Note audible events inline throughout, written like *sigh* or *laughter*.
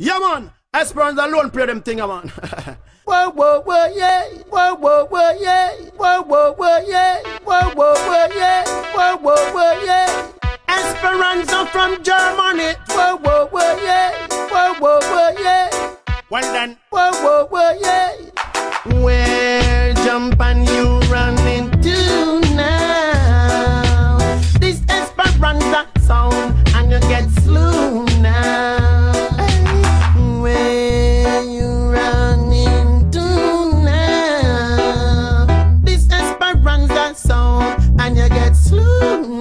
Yeah, man. Esperanza alone play them thing, man. *laughs* whoa, whoa, whoa, yeah. Whoa, whoa, whoa, yeah. Whoa, whoa, whoa, yeah. Whoa, whoa, whoa, yeah. Whoa, whoa, whoa, yeah. Esperanza from Germany. Whoa, whoa, whoa, yeah. Whoa, whoa, whoa, yeah. Well done. Whoa, whoa, whoa, yeah. Where jump and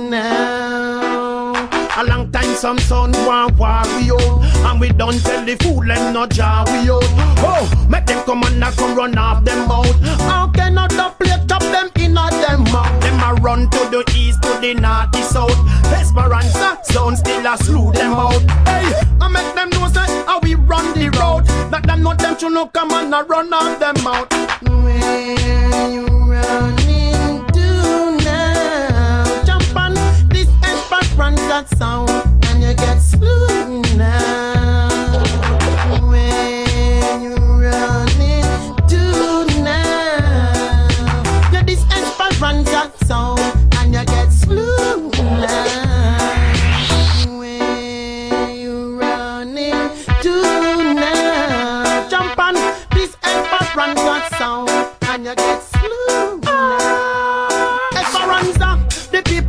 now. A long time some son want war we out And we don't tell the fool them no jar we out Oh, make them come and come run off them out How can other play chop them in a them mouth? Them a run to the east, to the north, the south. Esperanza sound still a slew them out. Hey, I make them know say how we run the road. That them know them should no come and run off them out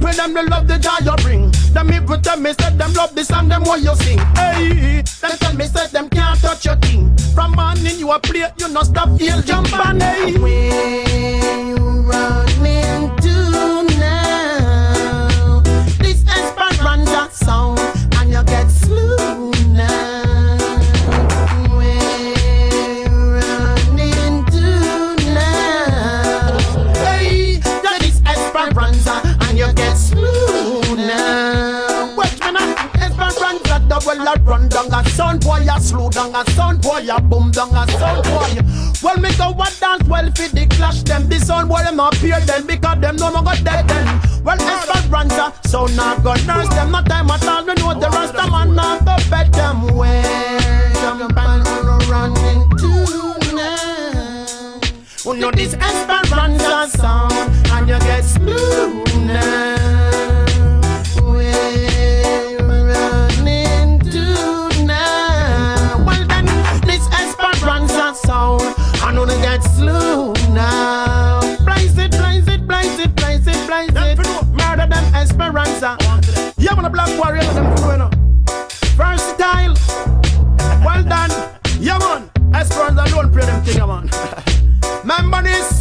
people them they love the joy you bring. Them even tell me say them love the song them what you sing. Hey, them tell me say them can't touch your thing. From morning you a play, you no stop till jump on. Hey, where you running to a run down a sound boy a slow down a sound boy a boom down a sound boy. Well me go a dance well for the clash them. The sound boy them not fear them because them no more longer dead then. Well Esperanza so now go nurse them no time at all. We know the rest of man not go bet them way. Jump and run into now. You know this Esperanza sound and you get smooth now. a black warrior and them you know. Versatile. Well done. Yeah, man. Esperanza don't play them thing, yeah, man. *laughs* Remember this?